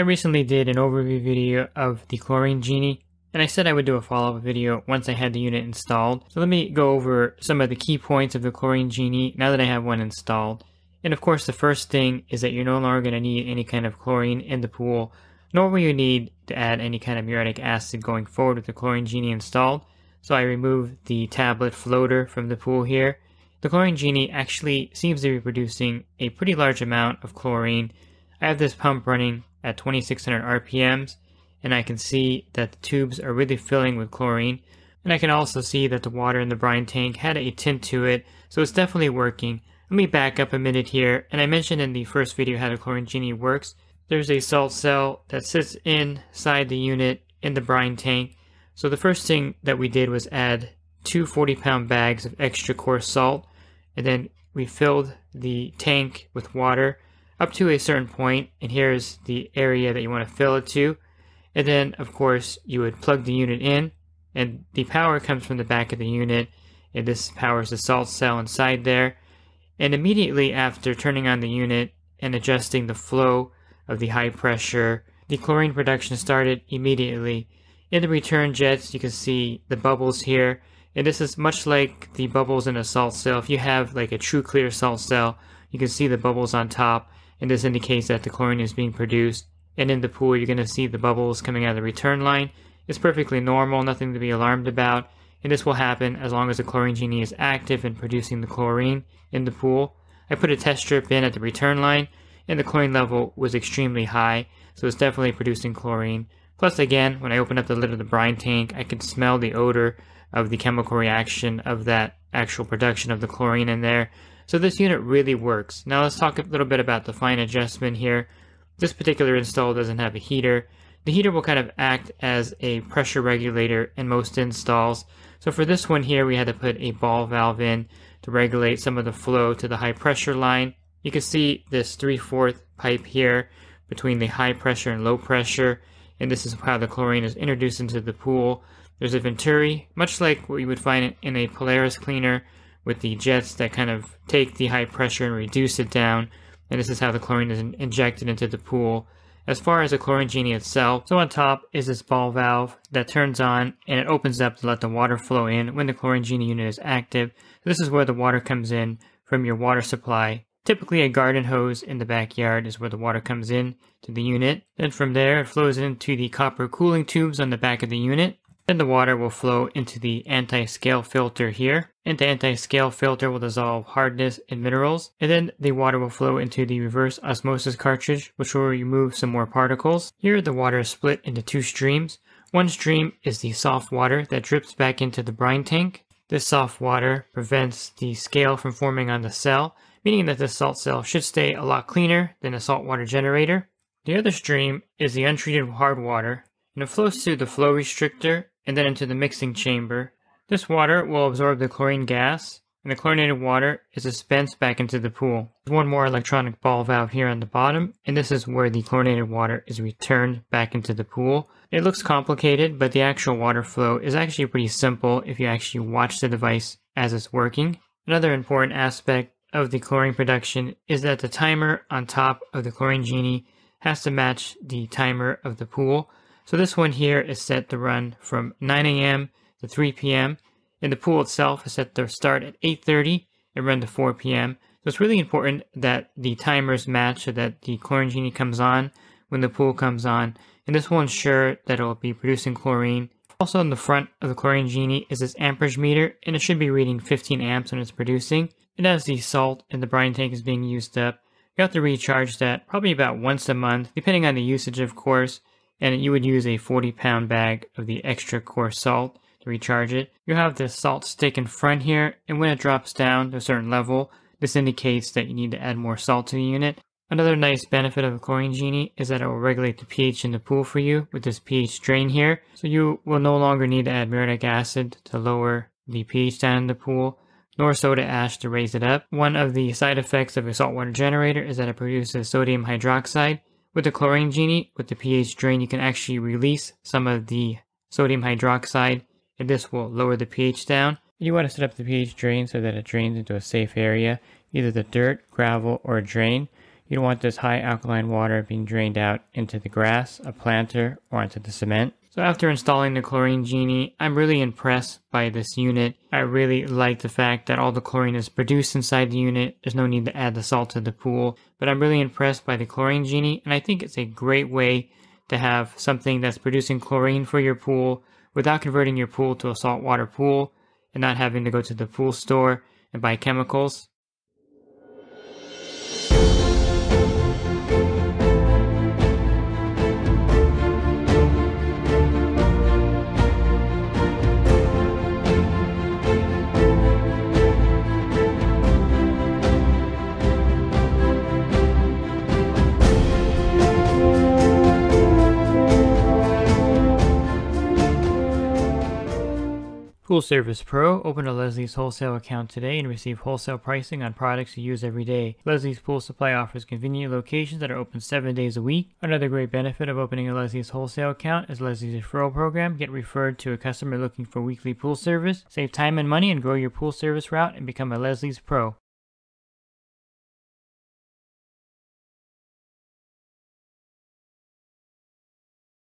I recently did an overview video of the Chlorine Genie, and I said I would do a follow-up video once I had the unit installed. So let me go over some of the key points of the Chlorine Genie now that I have one installed. And of course the first thing is that you're no longer going to need any kind of chlorine in the pool, nor will you need to add any kind of muriatic acid going forward with the Chlorine Genie installed. So I removed the tablet floater from the pool here. The Chlorine Genie actually seems to be producing a pretty large amount of chlorine. I have this pump running at 2600 RPMs and I can see that the tubes are really filling with chlorine. And I can also see that the water in the brine tank had a tint to it, so it's definitely working. Let me back up a minute here, and I mentioned in the first video how the Chlorine Genie works. There's a salt cell that sits inside the unit in the brine tank. So the first thing that we did was add two 40 pound bags of extra coarse salt, and then we filled the tank with water up to a certain point, and here's the area that you want to fill it to. And then, of course, you would plug the unit in, and the power comes from the back of the unit, and this powers the salt cell inside there. And immediately after turning on the unit and adjusting the flow of the high pressure, the chlorine production started immediately. In the return jets, you can see the bubbles here, and this is much like the bubbles in a salt cell. If you have like a true clear salt cell, you can see the bubbles on top, and this indicates that the chlorine is being produced and in the pool you're going to see the bubbles coming out of the return line. It's perfectly normal, nothing to be alarmed about, and this will happen as long as the chlorine genie is active in producing the chlorine in the pool. I put a test strip in at the return line, and the chlorine level was extremely high, so it's definitely producing chlorine. Plus again, when I opened up the lid of the brine tank, I could smell the odor of the chemical reaction of that actual production of the chlorine in there. So this unit really works. Now let's talk a little bit about the fine adjustment here. This particular install doesn't have a heater. The heater will kind of act as a pressure regulator in most installs. So for this one here, we had to put a ball valve in to regulate some of the flow to the high pressure line. You can see this 3 4 pipe here between the high pressure and low pressure. And this is how the chlorine is introduced into the pool. There's a venturi, much like what you would find in a Polaris cleaner with the jets that kind of take the high pressure and reduce it down and this is how the chlorine is in injected into the pool. As far as the chlorine genie itself, so on top is this ball valve that turns on and it opens up to let the water flow in when the chlorine genie unit is active. So this is where the water comes in from your water supply. Typically a garden hose in the backyard is where the water comes in to the unit. Then from there it flows into the copper cooling tubes on the back of the unit. Then the water will flow into the anti-scale filter here. And the anti-scale filter will dissolve hardness and minerals. And then the water will flow into the reverse osmosis cartridge, which will remove some more particles. Here the water is split into two streams. One stream is the soft water that drips back into the brine tank. This soft water prevents the scale from forming on the cell, meaning that the salt cell should stay a lot cleaner than a saltwater generator. The other stream is the untreated hard water, and it flows through the flow restrictor and then into the mixing chamber. This water will absorb the chlorine gas, and the chlorinated water is dispensed back into the pool. There's one more electronic ball valve here on the bottom, and this is where the chlorinated water is returned back into the pool. It looks complicated, but the actual water flow is actually pretty simple if you actually watch the device as it's working. Another important aspect of the chlorine production is that the timer on top of the chlorine genie has to match the timer of the pool. So this one here is set to run from 9 a.m. to 3 p.m. And the pool itself is set to start at 8.30 and run to 4 p.m. So it's really important that the timers match so that the chlorine genie comes on when the pool comes on. And this will ensure that it will be producing chlorine. Also on the front of the chlorine genie is this amperage meter and it should be reading 15 amps when it's producing. And as the salt in the brine tank is being used up, you have to recharge that probably about once a month, depending on the usage of course and you would use a 40 pound bag of the extra coarse salt to recharge it. You have the salt stick in front here, and when it drops down to a certain level, this indicates that you need to add more salt to the unit. Another nice benefit of the Chlorine Genie is that it will regulate the pH in the pool for you with this pH drain here, so you will no longer need to add muriatic acid to lower the pH down in the pool, nor soda ash to raise it up. One of the side effects of a saltwater generator is that it produces sodium hydroxide, with the chlorine genie, with the pH drain, you can actually release some of the sodium hydroxide, and this will lower the pH down. You want to set up the pH drain so that it drains into a safe area, either the dirt, gravel, or drain. You don't want this high alkaline water being drained out into the grass, a planter, or into the cement. So after installing the Chlorine Genie, I'm really impressed by this unit. I really like the fact that all the chlorine is produced inside the unit. There's no need to add the salt to the pool. But I'm really impressed by the Chlorine Genie, and I think it's a great way to have something that's producing chlorine for your pool without converting your pool to a saltwater pool and not having to go to the pool store and buy chemicals. Pool Service Pro. Open a Leslie's wholesale account today and receive wholesale pricing on products you use every day. Leslie's Pool Supply offers convenient locations that are open seven days a week. Another great benefit of opening a Leslie's wholesale account is Leslie's referral program. Get referred to a customer looking for weekly pool service. Save time and money and grow your pool service route and become a Leslie's Pro.